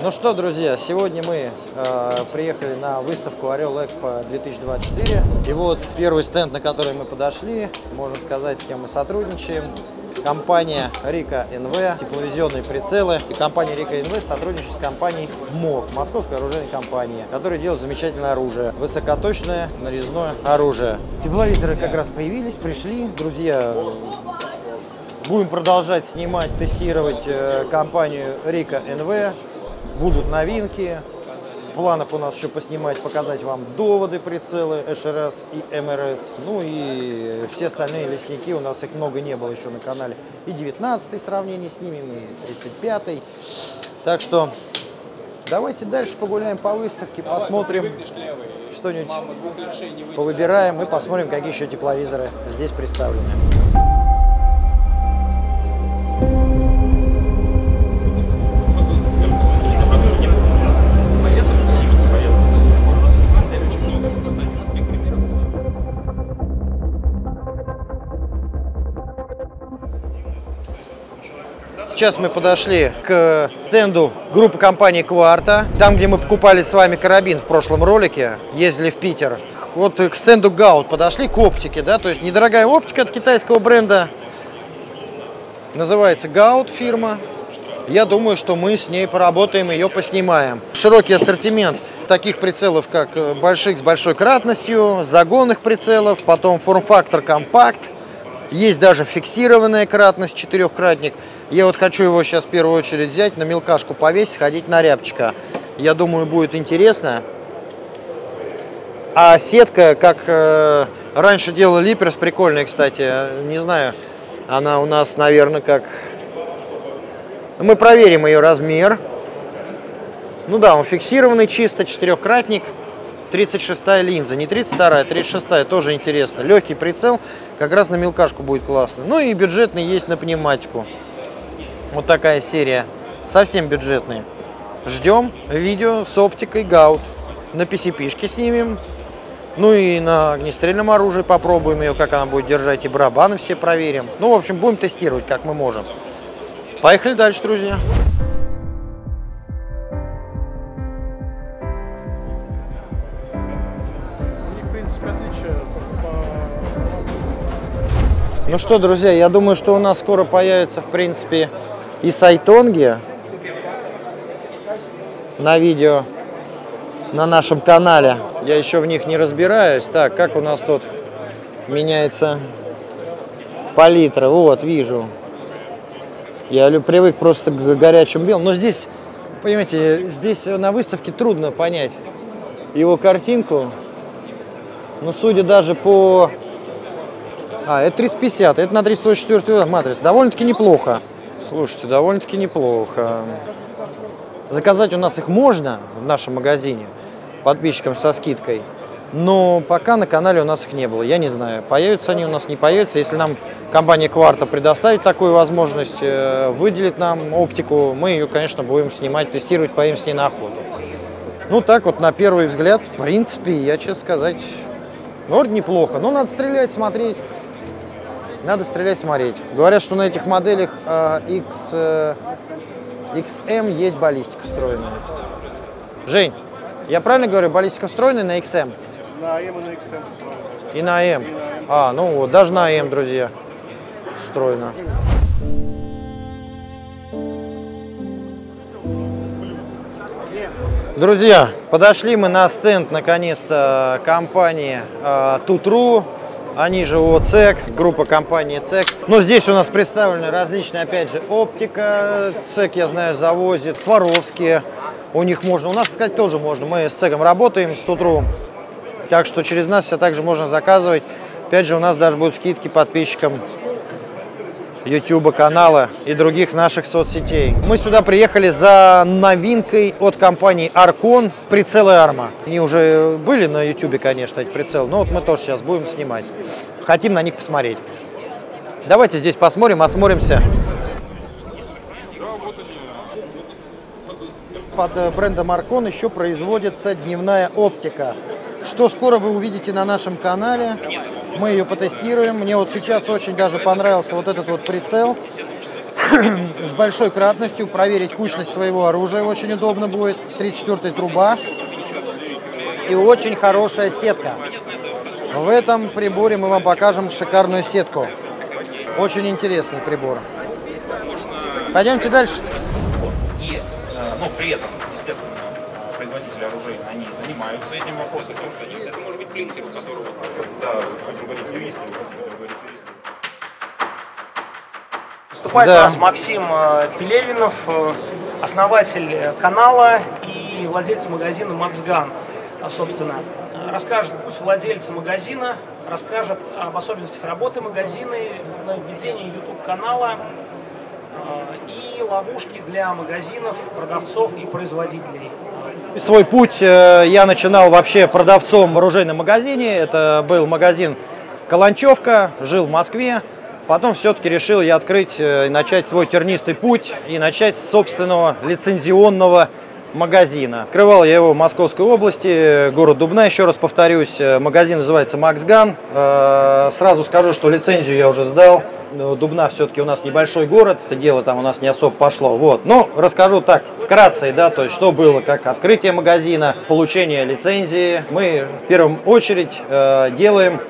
Ну что, друзья, сегодня мы э, приехали на выставку Орел Экспо 2024. И вот первый стенд, на который мы подошли, можно сказать, с кем мы сотрудничаем. Компания Рика НВ, тепловизионные прицелы. И компания Рика НВ сотрудничает с компанией МОК, Московская оружейная компания, которая делает замечательное оружие. Высокоточное нарезное оружие. Тепловизоры как раз появились, пришли. Друзья, будем продолжать снимать, тестировать э, компанию Рика НВ будут новинки. В планах у нас еще поснимать, показать вам доводы, прицелы ШРС и МРС. Ну и все остальные лесники, у нас их много не было еще на канале. И 19 сравнение снимем, и 35 -й. Так что давайте дальше погуляем по выставке, посмотрим что-нибудь, повыбираем и посмотрим, какие еще тепловизоры здесь представлены. Сейчас мы подошли к стенду группы компании Кварта, там, где мы покупали с вами карабин в прошлом ролике, ездили в Питер. Вот к стенду Гаут подошли, к оптике, да, то есть недорогая оптика от китайского бренда, называется Гаут фирма. Я думаю, что мы с ней поработаем, ее поснимаем. Широкий ассортимент таких прицелов, как больших с большой кратностью, загонных прицелов, потом форм-фактор компакт, есть даже фиксированная кратность, четырехкратник. Я вот хочу его сейчас в первую очередь взять, на мелкашку повесить, ходить на рябчика. Я думаю, будет интересно. А сетка, как э, раньше делал Липерс, прикольная, кстати. Не знаю, она у нас, наверное, как... Мы проверим ее размер. Ну да, он фиксированный чисто, четырехкратник. 36 линза, не 32, а 36 тоже интересно. Легкий прицел, как раз на мелкашку будет классно. Ну и бюджетный есть на пневматику. Вот такая серия. Совсем бюджетные. Ждем видео с оптикой Гаут. На PCP-шке снимем. Ну и на огнестрельном оружии попробуем ее, как она будет держать. И барабаны все проверим. Ну, в общем, будем тестировать, как мы можем. Поехали дальше, друзья. Ну что, друзья, я думаю, что у нас скоро появится, в принципе, и сайтонги на видео на нашем канале. Я еще в них не разбираюсь. Так, как у нас тут меняется палитра? Вот, вижу. Я привык просто к горячему белому. Но здесь, понимаете, здесь на выставке трудно понять его картинку. Но судя даже по... А, это 350, это на 344 матрица. Довольно-таки неплохо. Слушайте, довольно-таки неплохо. Заказать у нас их можно в нашем магазине подписчикам со скидкой, но пока на канале у нас их не было. Я не знаю, появятся они у нас, не появятся. Если нам компания Кварта предоставит такую возможность, э, выделит нам оптику, мы ее, конечно, будем снимать, тестировать, поедем с ней на охоту. Ну, так вот, на первый взгляд, в принципе, я, честно сказать, ну, неплохо. Но надо стрелять, смотреть. Надо стрелять, смотреть. Говорят, что на этих моделях э, X, э, XM есть баллистика встроенная. Жень, я правильно говорю, баллистика встроенная на XM? На AM и на XM встроена. И на M. А, ну вот, даже на M, друзья, встроена. Друзья, подошли мы на стенд наконец-то компании э, Тутру они же ОЦЕК, группа компании ЦЕК. Но здесь у нас представлены различные, опять же, оптика. ЦЕК, я знаю, завозит, Сваровские. У них можно, у нас, сказать, тоже можно. Мы с ЦЕКом работаем, с Тутру. Так что через нас все также можно заказывать. Опять же, у нас даже будут скидки подписчикам YouTube канала и других наших соцсетей. Мы сюда приехали за новинкой от компании Arcon прицелы Arma. Они уже были на YouTube, конечно, эти прицелы, но вот мы тоже сейчас будем снимать. Хотим на них посмотреть. Давайте здесь посмотрим, осмотримся. Под э, брендом Arcon еще производится дневная оптика, что скоро вы увидите на нашем канале. Мы ее потестируем. Мне вот сейчас очень даже понравился вот этот вот прицел. с большой кратностью, проверить кучность своего оружия очень удобно будет. 3-4 труба. И очень хорошая сетка. В этом приборе мы вам покажем шикарную сетку. Очень интересный прибор. Пойдемте дальше. И, э, ну, при этом, естественно, производители оружия, они занимаются этим вопросом, это может быть блинкер, у которого, да, Выступает Да. у нас Максим э, Пелевинов, э, основатель э, канала и владелец магазина MaxGun, а, собственно. Расскажет путь владельца магазина, расскажет об особенностях работы магазина, на ведении YouTube-канала и ловушки для магазинов, продавцов и производителей. Свой путь я начинал вообще продавцом в оружейном магазине. Это был магазин Каланчевка, жил в Москве. Потом все-таки решил я открыть э, и начать свой тернистый путь и начать с собственного лицензионного магазина. Открывал я его в Московской области, э, город Дубна, еще раз повторюсь. Э, Магазин называется. Э, Сразу скажу, что лицензию я уже сдал. Но Дубна все-таки у нас небольшой город, это дело там у нас не особо пошло. Вот. Ну, расскажу так, вкратце, да, то есть что было, как открытие магазина, получение лицензии. Мы в первую очередь делаем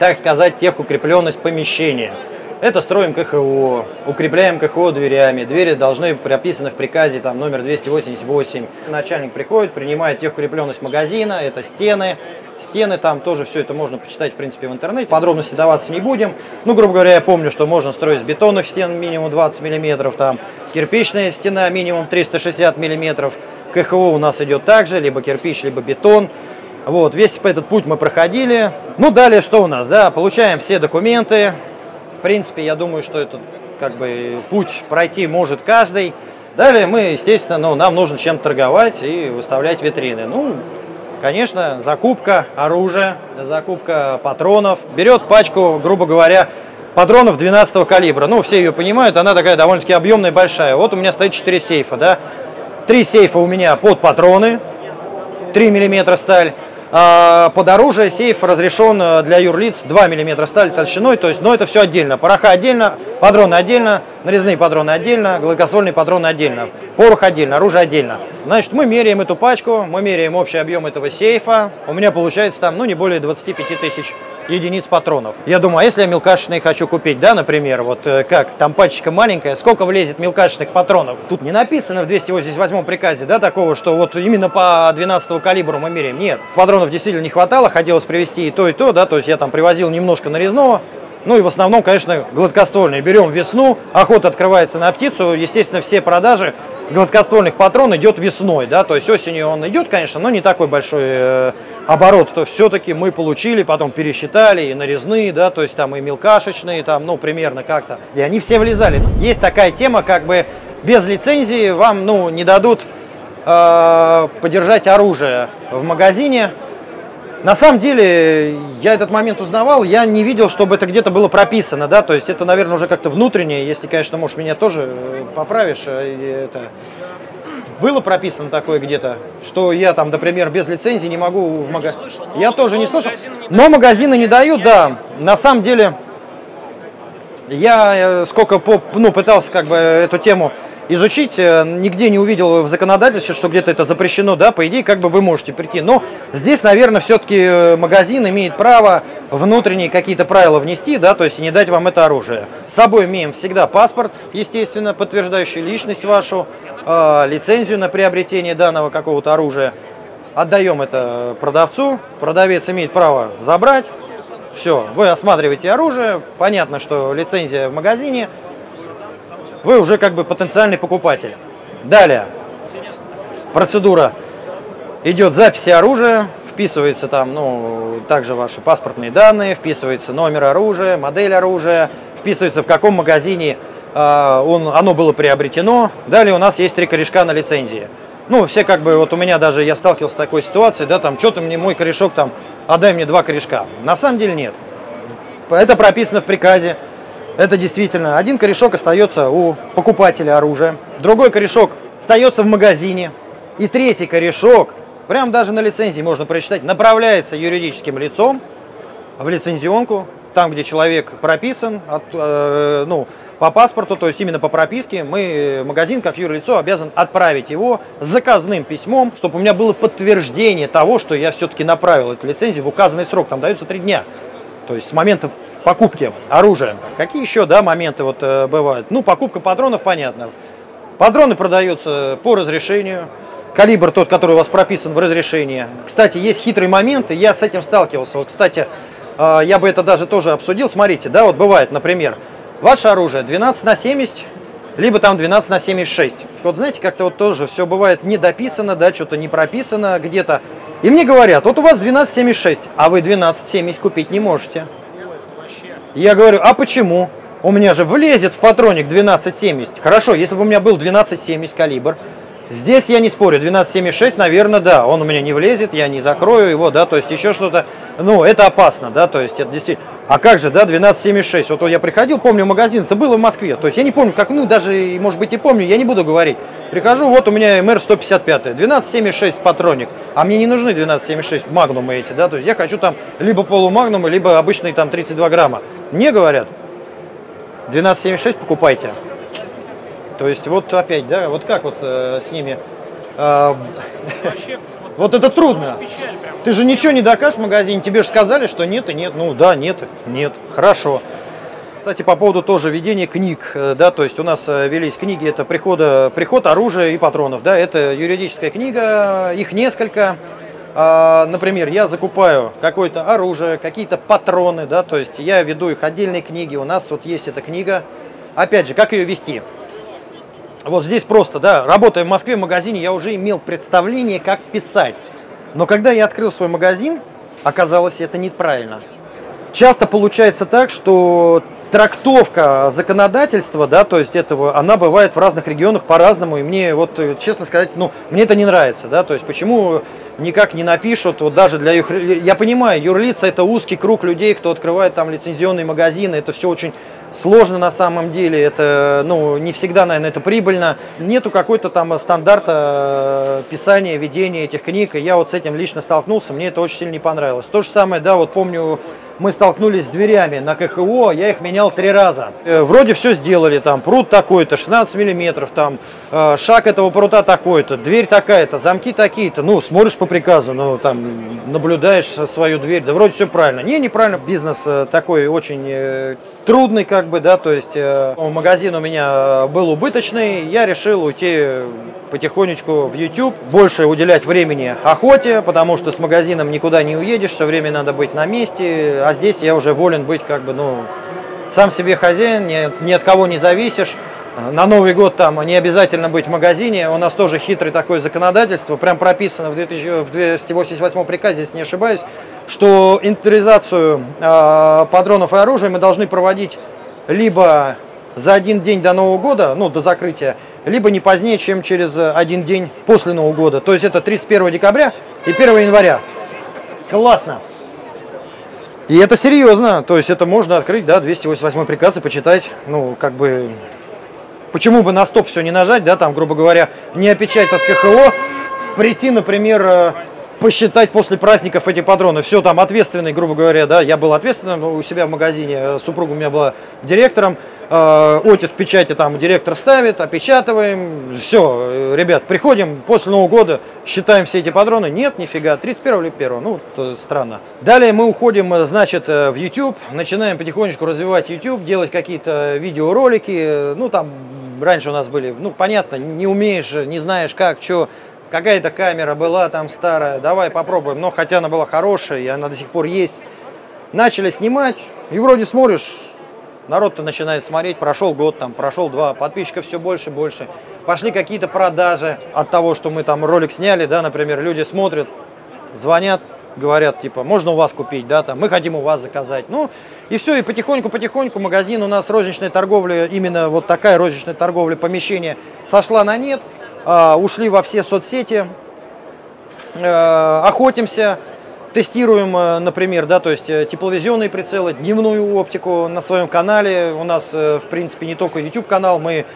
так сказать, техукрепленность помещения. Это строим КХО, укрепляем КХО дверями. Двери должны прописаны в приказе там, номер 288. Начальник приходит, принимает техукрепленность магазина, это стены. Стены там тоже все это можно почитать, в принципе, в интернете. Подробности даваться не будем. Ну, грубо говоря, я помню, что можно строить с бетонных стен минимум 20 миллиметров, там кирпичная стена минимум 360 миллиметров. КХО у нас идет также, либо кирпич, либо бетон. Вот, весь этот путь мы проходили. Ну, далее что у нас, да, получаем все документы. В принципе, я думаю, что этот как бы путь пройти может каждый. Далее мы, естественно, ну, нам нужно чем-то торговать и выставлять витрины. Ну, конечно, закупка оружия, закупка патронов. Берет пачку, грубо говоря, патронов 12 калибра. Ну, все ее понимают, она такая довольно-таки объемная, большая. Вот у меня стоит 4 сейфа, да. Три сейфа у меня под патроны, 3 мм сталь. А под оружие сейф разрешен э, для юрлиц 2 мм сталь толщиной, то есть, но это все отдельно. Пороха отдельно, патроны отдельно, нарезные патроны отдельно, гладкоствольные патроны отдельно, порох отдельно, оружие отдельно. Значит, мы меряем эту пачку, мы меряем общий объем этого сейфа. У меня получается там, ну, не более 25 тысяч единиц патронов. Я думаю, а если я мелкашечные хочу купить, да, например, вот э, как, там пачечка маленькая, сколько влезет мелкашечных патронов? Тут не написано в 288 приказе, да, такого, что вот именно по 12 калибру мы меряем. Нет, патронов действительно не хватало, хотелось привезти и то, и то, да, то есть я там привозил немножко нарезного, ну и в основном, конечно, гладкоствольные. Берем весну, охота открывается на птицу. Естественно, все продажи гладкоствольных патрон идет весной, да, то есть осенью он идет, конечно, но не такой большой э, оборот, то все-таки мы получили, потом пересчитали и нарезные, да, то есть там и мелкашечные, там, ну, примерно как-то. И они все влезали. Есть такая тема, как бы без лицензии вам, ну, не дадут э, подержать оружие в магазине, на самом деле, я этот момент узнавал, я не видел, чтобы это где-то было прописано, да, то есть это, наверное, уже как-то внутреннее, если, конечно, может, меня тоже э, поправишь, э, это... Было прописано такое где-то, что я там, например, без лицензии не могу в магазин. Я тоже не слышал. Но магазины не дают, да. На самом деле, я э, сколько по- ну, пытался как бы эту тему изучить, э, нигде не увидел в законодательстве, что где-то это запрещено, да, по идее, как бы вы можете прийти. Но здесь, наверное, все-таки магазин имеет право внутренние какие-то правила внести, да, то есть не дать вам это оружие. С собой имеем всегда паспорт, естественно, подтверждающий личность вашу, э, лицензию на приобретение данного какого-то оружия. Отдаем это продавцу, продавец имеет право забрать, все, вы осматриваете оружие, понятно, что лицензия в магазине, вы уже как бы потенциальный покупатель. Далее, процедура идет записи оружия, вписывается там, ну, также ваши паспортные данные, вписывается номер оружия, модель оружия, вписывается в каком магазине а, он, оно было приобретено. Далее у нас есть три корешка на лицензии. Ну, все как бы, вот у меня даже, я сталкивался с такой ситуацией, да, там, что-то мне мой корешок там, отдай мне два корешка. На самом деле нет. Это прописано в приказе. Это действительно, один корешок остается у покупателя оружия, другой корешок остается в магазине, и третий корешок, прям даже на лицензии можно прочитать, направляется юридическим лицом в лицензионку там, где человек прописан, от, э, ну, по паспорту, то есть именно по прописке, мы, магазин, как юрлицо, обязан отправить его заказным письмом, чтобы у меня было подтверждение того, что я все-таки направил эту лицензию в указанный срок. Там дается три дня. То есть с момента покупки оружия. Какие еще да, моменты вот, э, бывают? Ну, покупка патронов, понятно. Патроны продаются по разрешению. Калибр тот, который у вас прописан в разрешении. Кстати, есть хитрый момент, и я с этим сталкивался. Вот, кстати, э, я бы это даже тоже обсудил. Смотрите, да, вот бывает, например, Ваше оружие 12 на 70, либо там 12 на 76. Вот знаете, как-то вот тоже все бывает не дописано, да, что-то не прописано где-то. И мне говорят, вот у вас 12,76, а вы 12,70 купить не можете. Я говорю, а почему? У меня же влезет в патроник 12,70. Хорошо, если бы у меня был 12,70 калибр, Здесь я не спорю, 12,76, наверное, да, он у меня не влезет, я не закрою его, да, то есть еще что-то, ну, это опасно, да, то есть это действительно, а как же, да, 12,76, вот я приходил, помню, магазин, это было в Москве, то есть я не помню, как, ну, даже, может быть, и помню, я не буду говорить, прихожу, вот у меня МР 155, 12,76 патроник, а мне не нужны 12,76 магнумы эти, да, то есть я хочу там либо полумагнумы, либо обычные там 32 грамма. Мне говорят, 12,76 покупайте, то есть вот опять, да, вот как вот э, с ними... Э, Вообще, вот, это трудно. Ты же ничего не докажешь в магазине, тебе же сказали, что нет и нет. Ну да, нет, нет, хорошо. Кстати, по поводу тоже ведения книг, э, да, то есть у нас э, велись книги, это прихода, приход оружия и патронов, да, это юридическая книга, их несколько. А, например, я закупаю какое-то оружие, какие-то патроны, да, то есть я веду их отдельные книги, у нас вот есть эта книга. Опять же, как ее вести? Вот здесь просто, да, работая в Москве в магазине, я уже имел представление, как писать. Но когда я открыл свой магазин, оказалось, это неправильно. Часто получается так, что трактовка законодательства, да, то есть этого, она бывает в разных регионах по-разному, и мне вот, честно сказать, ну, мне это не нравится, да, то есть почему никак не напишут, вот даже для их, я понимаю, юрлица это узкий круг людей, кто открывает там лицензионные магазины, это все очень сложно на самом деле, это ну, не всегда, наверное, это прибыльно. Нету какой-то там стандарта э, писания, ведения этих книг, и я вот с этим лично столкнулся, мне это очень сильно не понравилось. То же самое, да, вот помню, мы столкнулись с дверями на КХО, я их менял три раза. Э, вроде все сделали, там пруд такой-то, 16 миллиметров, там э, шаг этого прута такой-то, дверь такая-то, замки такие-то. Ну, смотришь по приказу, ну, там, наблюдаешь свою дверь, да вроде все правильно. Не, неправильно, бизнес э, такой очень трудный, как бы, да, то есть магазин у меня был убыточный, я решил уйти потихонечку в YouTube, больше уделять времени охоте, потому что с магазином никуда не уедешь, все время надо быть на месте, а здесь я уже волен быть как бы, ну, сам себе хозяин, ни, ни от кого не зависишь. На Новый год там не обязательно быть в магазине. У нас тоже хитрое такое законодательство, прям прописано в, 2000, в 288 приказе, если не ошибаюсь, что инвентаризацию э, патронов и оружия мы должны проводить либо за один день до Нового года, ну, до закрытия, либо не позднее, чем через один день после Нового года. То есть это 31 декабря и 1 января. Классно. И это серьезно, то есть это можно открыть, да, 288 приказ и почитать, ну, как бы, почему бы на стоп все не нажать, да, там, грубо говоря, не опечатать от КХО, прийти, например, э, посчитать после праздников эти патроны. Все там ответственный, грубо говоря, да, я был ответственным у себя в магазине, э, супруга у меня была директором, э, оттиск печати там директор ставит, опечатываем, все, э, ребят, приходим после Нового года, считаем все эти патроны, нет, нифига, 31 или 1, ну, странно. Далее мы уходим, значит, в YouTube, начинаем потихонечку развивать YouTube, делать какие-то видеоролики, ну, там, раньше у нас были, ну, понятно, не умеешь, не знаешь как, что, какая-то камера была там старая, давай попробуем. Но хотя она была хорошая, и она до сих пор есть. Начали снимать, и вроде смотришь, народ-то начинает смотреть, прошел год, там, прошел два, подписчиков все больше больше. Пошли какие-то продажи от того, что мы там ролик сняли, да, например, люди смотрят, звонят, говорят, типа, можно у вас купить, да, там, мы хотим у вас заказать. Ну, и все, и потихоньку-потихоньку магазин у нас розничная торговля, именно вот такая розничная торговля помещения сошла на нет, ушли во все соцсети, э, охотимся, тестируем, э, например, да, то есть э, тепловизионные прицелы, дневную оптику на своем канале. У нас, в принципе, не только YouTube канал, мы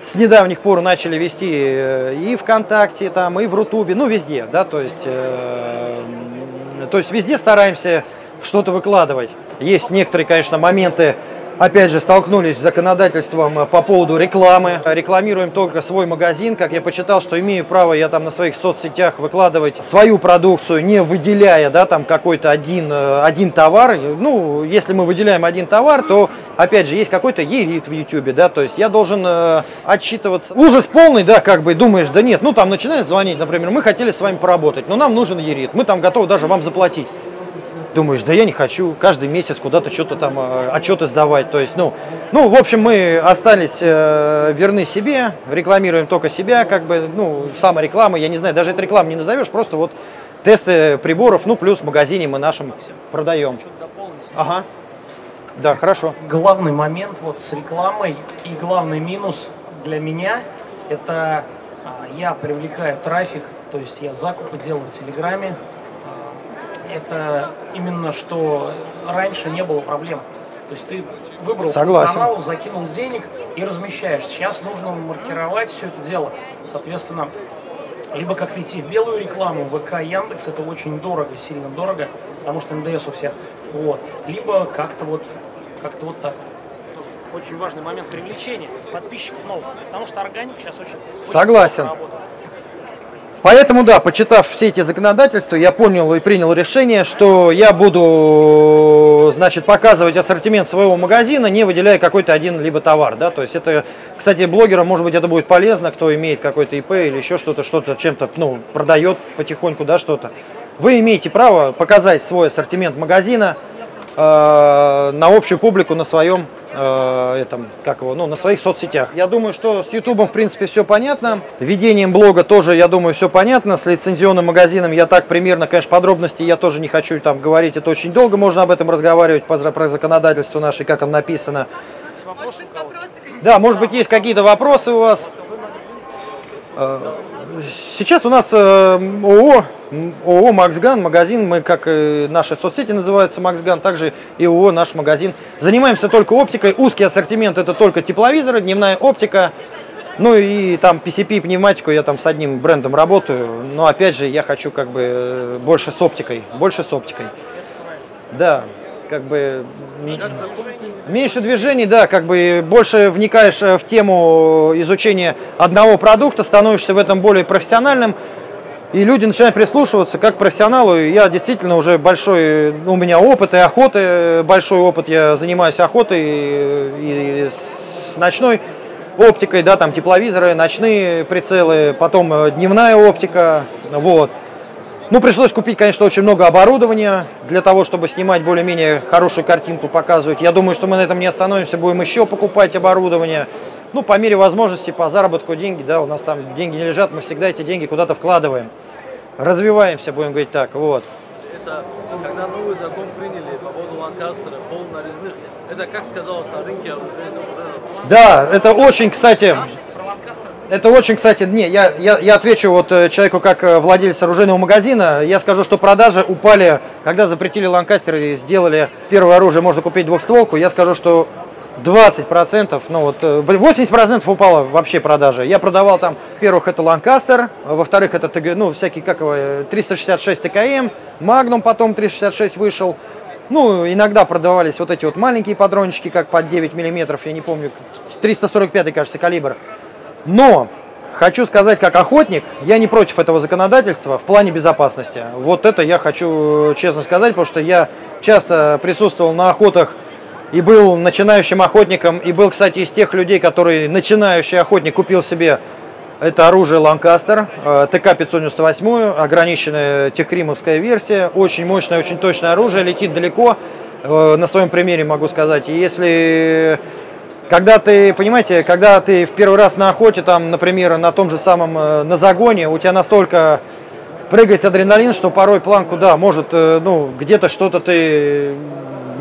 с недавних пор начали вести и ВКонтакте, там, и в Рутубе, ну, везде, да, то есть, то есть везде стараемся что-то выкладывать. Есть некоторые, конечно, моменты, опять же, столкнулись с законодательством э, по поводу рекламы. Рекламируем только свой магазин. Как я почитал, что имею право я там на своих соцсетях выкладывать свою продукцию, не выделяя, да, там какой-то один, э, один товар. Ну, если мы выделяем один товар, то, опять же, есть какой-то ерит в YouTube, да, то есть я должен э, отчитываться. Ужас полный, да, как бы думаешь, да нет, ну там начинают звонить, например, мы хотели с вами поработать, но нам нужен ерит, мы там готовы даже вам заплатить думаешь, да я не хочу каждый месяц куда-то что-то там, э, отчеты сдавать. То есть, ну, ну, в общем, мы остались э, верны себе, рекламируем только себя, как бы, ну, самореклама, я не знаю, даже это реклама не назовешь, просто вот тесты приборов, ну, плюс в магазине мы нашим продаем. Ага. Да, хорошо. Главный момент вот с рекламой и главный минус для меня это а, я привлекаю трафик, то есть я закупы делаю в Телеграме, это именно что раньше не было проблем. То есть ты выбрал Согласен. канал, закинул денег и размещаешь. Сейчас нужно маркировать все это дело. Соответственно, либо как-то идти в белую рекламу, ВК, Яндекс, это очень дорого, сильно дорого, потому что НДС у всех. Вот. Либо как-то вот, как-то вот так. Очень важный момент привлечения подписчиков новых, потому что органик сейчас очень, очень Согласен. работает. Поэтому, да, почитав все эти законодательства, я понял и принял решение, что я буду, значит, показывать ассортимент своего магазина, не выделяя какой-то один либо товар, да, то есть это, кстати, блогерам, может быть, это будет полезно, кто имеет какой-то ИП или еще что-то, что-то чем-то, ну, продает потихоньку, да, что-то. Вы имеете право показать свой ассортимент магазина э, на общую публику на своем э, этом, как его, ну, на своих соцсетях. Я думаю, что с Ютубом, в принципе, все понятно. Ведением блога тоже, я думаю, все понятно. С лицензионным магазином я так примерно, конечно, подробности я тоже не хочу там говорить. Это очень долго можно об этом разговаривать, про, про законодательство наше, как оно написано. Да, может быть, есть какие-то вопросы у вас. Сейчас у нас э, ООО, ООО «Максган», магазин, мы, как и наши соцсети называются «Максган», также и ООО «Наш магазин». Занимаемся только оптикой, узкий ассортимент – это только тепловизоры, дневная оптика, ну и там PCP, пневматику, я там с одним брендом работаю, но опять же я хочу как бы э, больше с оптикой, больше с оптикой. Да, как бы меньше движений, да, как бы больше вникаешь э, в тему изучения одного продукта, становишься в этом более профессиональным, и люди начинают прислушиваться как к профессионалу. И Я действительно уже большой, у меня опыт и охоты, большой опыт, я занимаюсь охотой и, и с ночной оптикой, да, там тепловизоры, ночные прицелы, потом э, дневная оптика, вот. Ну, пришлось купить, конечно, очень много оборудования для того, чтобы снимать более-менее хорошую картинку, показывать. Я думаю, что мы на этом не остановимся, будем еще покупать оборудование. Ну, по мере возможности, по заработку деньги, да, у нас там деньги не лежат, мы всегда эти деньги куда-то вкладываем. Развиваемся, будем говорить так, вот. Это когда новый закон приняли по поводу Ланкастера, полнорезных, это как сказалось на рынке оружейного? Да, это очень, кстати, Это очень, кстати, не, я, я, я отвечу вот э, человеку как э, владелец оружейного магазина. Я скажу, что продажи упали, когда запретили Ланкастер и сделали первое оружие, можно купить двухстволку. Я скажу, что 20%, ну вот э, 80% упало вообще продажи. Я продавал там, во-первых, это Ланкастер, а во-вторых, это ТГ, ну, всякие, как его, э, 366 ТКМ, Магнум потом 366 вышел. Ну, иногда продавались вот эти вот маленькие патрончики, как под 9 миллиметров, я не помню, 345, кажется, калибр. Но хочу сказать, как охотник, я не против этого законодательства в плане безопасности. Вот это я хочу э, честно сказать, потому что я часто присутствовал на охотах и был начинающим охотником, и был, кстати, из тех людей, который начинающий охотник купил себе это оружие Ланкастер, э, ТК-598, ограниченная техримовская версия, очень мощное, очень точное оружие, летит далеко, э, на своем примере могу сказать. И если когда ты, понимаете, когда ты в первый раз на охоте, там, например, на том же самом, э, на загоне, у тебя настолько прыгает адреналин, что порой планку, да, может, э, ну, где-то что-то ты,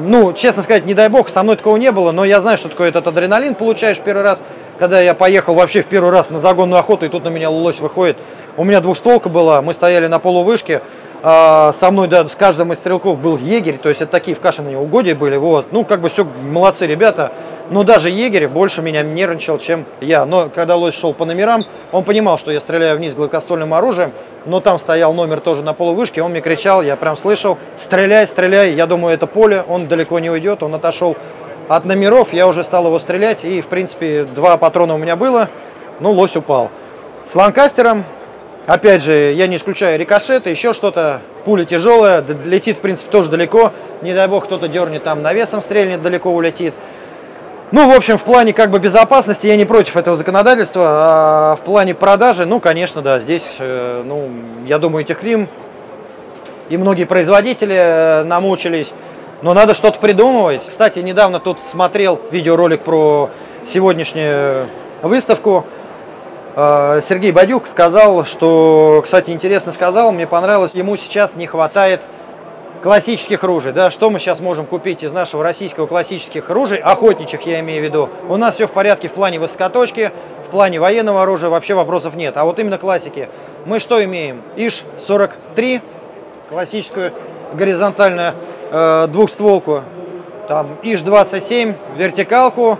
ну, честно сказать, не дай бог, со мной такого не было, но я знаю, что такое этот адреналин получаешь первый раз, когда я поехал вообще в первый раз на загонную охоту, и тут на меня лось выходит. У меня двухстволка была, мы стояли на полувышке, со мной, да, с каждым из стрелков был егерь, то есть это такие в каше на него угодья были, вот. Ну, как бы все, молодцы ребята. Но даже егерь больше меня нервничал, чем я. Но когда лось шел по номерам, он понимал, что я стреляю вниз гладкоствольным оружием, но там стоял номер тоже на полувышке, он мне кричал, я прям слышал, стреляй, стреляй, я думаю, это поле, он далеко не уйдет, он отошел от номеров, я уже стал его стрелять, и, в принципе, два патрона у меня было, ну, лось упал. С ланкастером, опять же, я не исключаю рикошеты, еще что-то, пуля тяжелая, летит, в принципе, тоже далеко, не дай бог кто-то дернет там навесом стрельнет, далеко улетит. Ну, в общем, в плане как бы безопасности я не против этого законодательства, а в плане продажи, ну, конечно, да, здесь, э, ну, я думаю, Техрим и многие производители э, намучились, но надо что-то придумывать. Кстати, недавно тут смотрел видеоролик про сегодняшнюю выставку. Э, Сергей Бадюк сказал, что, кстати, интересно сказал, мне понравилось, ему сейчас не хватает классических ружей, да, что мы сейчас можем купить из нашего российского классических ружей, охотничьих я имею в виду. У нас все в порядке в плане высокоточки, в плане военного оружия вообще вопросов нет. А вот именно классики. Мы что имеем? ИШ-43, классическую горизонтальную э, двухстволку, там ИШ-27, вертикалку,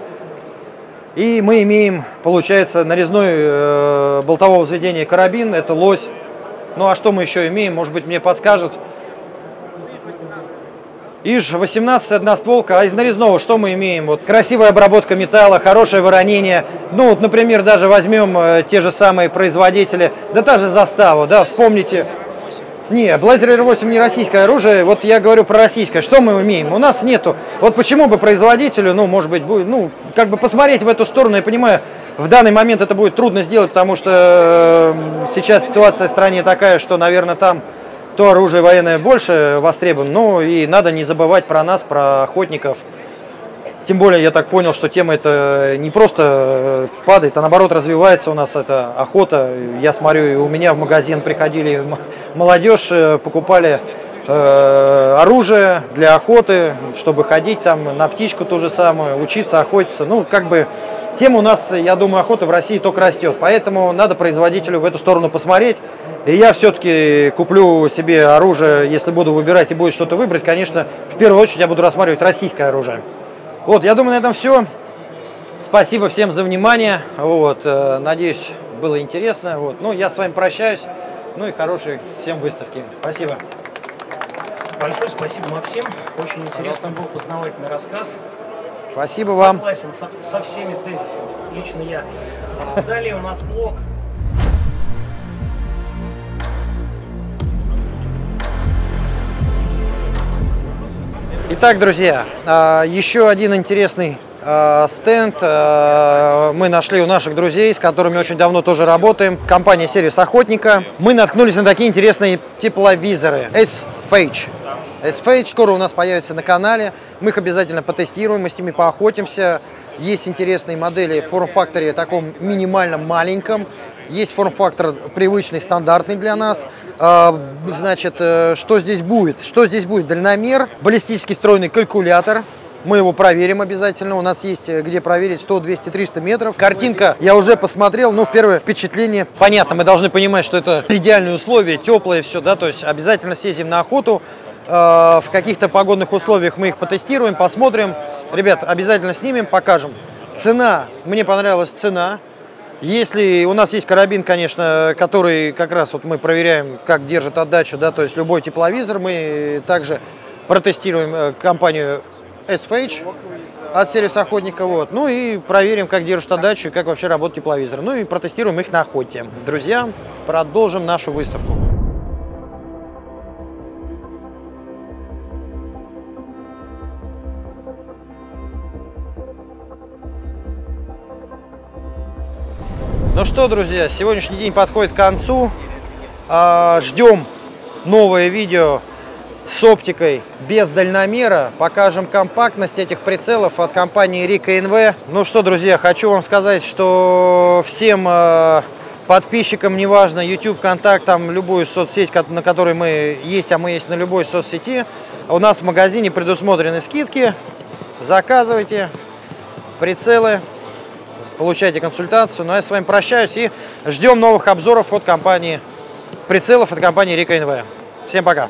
и мы имеем, получается, нарезной э, болтового взведения карабин, это лось. Ну а что мы еще имеем, может быть мне подскажут. Иж 18 одностволка, а из нарезного что мы имеем? Вот красивая обработка металла, хорошее воронение. Ну вот, например, даже возьмем э, те же самые производители, да та же заставу, да, вспомните. Не, Blazer R8 не российское оружие, вот я говорю про российское. Что мы имеем? У нас нету. Вот почему бы производителю, ну, может быть, будет, ну, как бы посмотреть в эту сторону, я понимаю, в данный момент это будет трудно сделать, потому что сейчас ситуация в стране такая, что, наверное, там то оружие военное больше востребовано. Ну и надо не забывать про нас, про охотников. Тем более, я так понял, что тема это не просто э, падает, а наоборот развивается у нас эта охота. Я смотрю, и у меня в магазин приходили молодежь, э, покупали э, оружие для охоты, чтобы ходить там на птичку ту же самую, учиться охотиться. Ну, как бы тема у нас, я думаю, охота в России только растет. Поэтому надо производителю в эту сторону посмотреть. И я все-таки куплю себе оружие, если буду выбирать и будет что-то выбрать, конечно, в первую очередь я буду рассматривать российское оружие. Вот, я думаю, на этом все. Спасибо всем за внимание. Вот, э, надеюсь, было интересно. Вот, ну, я с вами прощаюсь. Ну и хорошей всем выставки. Спасибо. Большое спасибо, Максим. Очень интересно был познавательный рассказ. Спасибо вам. Согласен со, со всеми тезисами. Лично я. Далее у нас блок Итак, друзья, а, еще один интересный а, стенд а, мы нашли у наших друзей, с которыми очень давно тоже работаем. Компания «Сервис Охотника». Мы наткнулись на такие интересные тепловизоры S-Fage. S-Fage скоро у нас появится на канале. Мы их обязательно потестируем, мы с ними поохотимся. Есть интересные модели в форм-факторе таком минимальном маленьком. Есть форм-фактор привычный, стандартный для нас. А, значит, э, что здесь будет? Что здесь будет? Дальномер, баллистический встроенный калькулятор. Мы его проверим обязательно. У нас есть э, где проверить 100, 200, 300 метров. Картинка я уже посмотрел. Ну, первое впечатление. Понятно, мы должны понимать, что это идеальные условия, теплые все, да. То есть обязательно съездим на охоту. А, в каких-то погодных условиях мы их потестируем, посмотрим. Ребят, обязательно снимем, покажем. Цена. Мне понравилась цена. Если у нас есть карабин, конечно, который как раз вот мы проверяем, как держит отдачу, да, то есть любой тепловизор, мы также протестируем э, компанию SFH от сервиса охотника, вот, ну и проверим, как держит отдачу и как вообще работает тепловизор. Ну и протестируем их на охоте. Друзья, продолжим нашу выставку. Ну что, друзья, сегодняшний день подходит к концу. А, ждем новое видео с оптикой без дальномера. Покажем компактность этих прицелов от компании Рика НВ. Ну что, друзья, хочу вам сказать, что всем а, подписчикам, неважно, YouTube, контакт, там любую соцсеть, на которой мы есть, а мы есть на любой соцсети, у нас в магазине предусмотрены скидки. Заказывайте прицелы получайте консультацию. Ну а я с вами прощаюсь и ждем новых обзоров от компании прицелов от компании Рика НВ. Всем пока!